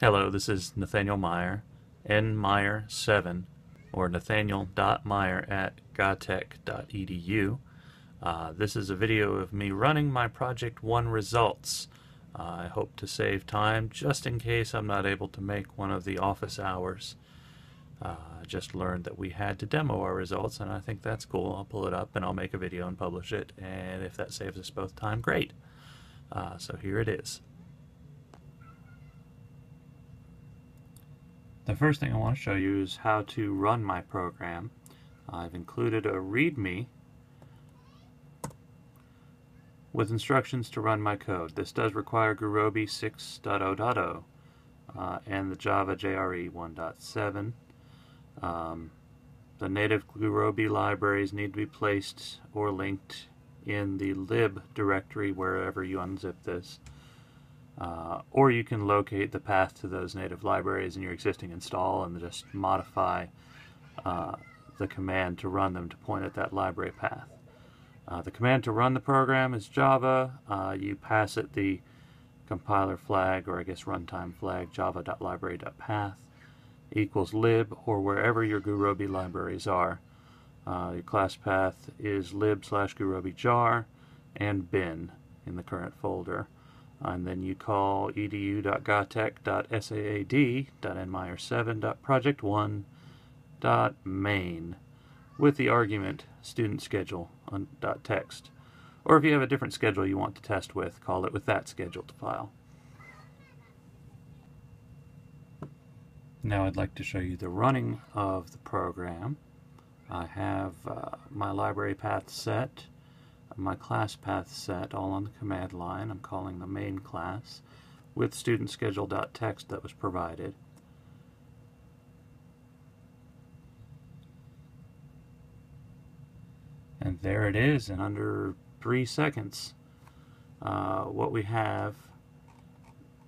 Hello, this is Nathaniel Meyer, nmeyer7, or nathaniel.meyer at gatech.edu. Uh, this is a video of me running my Project 1 results. Uh, I hope to save time just in case I'm not able to make one of the office hours. Uh, I just learned that we had to demo our results, and I think that's cool. I'll pull it up and I'll make a video and publish it, and if that saves us both time, great. Uh, so here it is. The first thing I want to show you is how to run my program. I've included a README with instructions to run my code. This does require Gurobi 6.0.0 uh, and the Java JRE 1.7. Um, the native Gurobi libraries need to be placed or linked in the lib directory wherever you unzip this. Uh, or you can locate the path to those native libraries in your existing install and just modify uh, the command to run them to point at that library path. Uh, the command to run the program is Java. Uh, you pass it the compiler flag, or I guess runtime flag, java.library.path equals lib, or wherever your Gurobi libraries are. Uh, your class path is lib slash Gurobi jar and bin in the current folder and then you call edu.gatech.saad.nmeyer7.project1.main with the argument student schedule on .text. Or if you have a different schedule you want to test with, call it with that scheduled file. Now I'd like to show you the running of the program. I have uh, my library path set my class path set all on the command line. I'm calling the main class with student schedule.txt that was provided. And there it is in under three seconds. Uh, what we have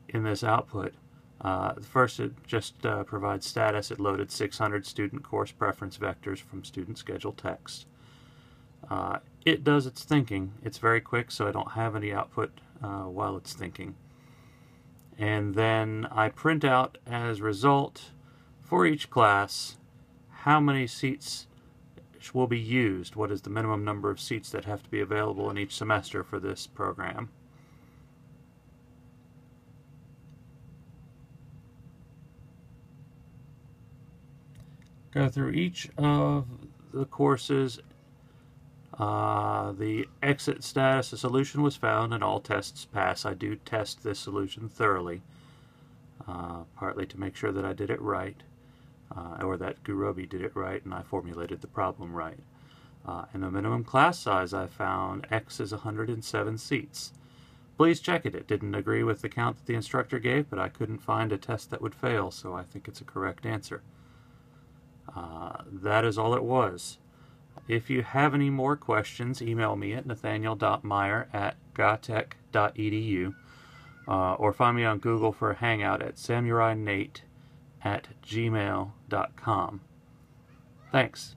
in this output. Uh, first, it just uh, provides status. It loaded 600 student course preference vectors from student schedule text. Uh, it does its thinking. It's very quick, so I don't have any output uh, while it's thinking. And then I print out as result for each class how many seats will be used, what is the minimum number of seats that have to be available in each semester for this program. Go through each of the courses uh, the exit status, a solution was found and all tests pass. I do test this solution thoroughly, uh, partly to make sure that I did it right, uh, or that Gurobi did it right and I formulated the problem right. Uh, and the minimum class size I found, X is 107 seats. Please check it. It didn't agree with the count that the instructor gave, but I couldn't find a test that would fail, so I think it's a correct answer. Uh, that is all it was. If you have any more questions, email me at nathaniel.meyer at gatech.edu uh, or find me on Google for a hangout at samurai nate at gmail.com. Thanks.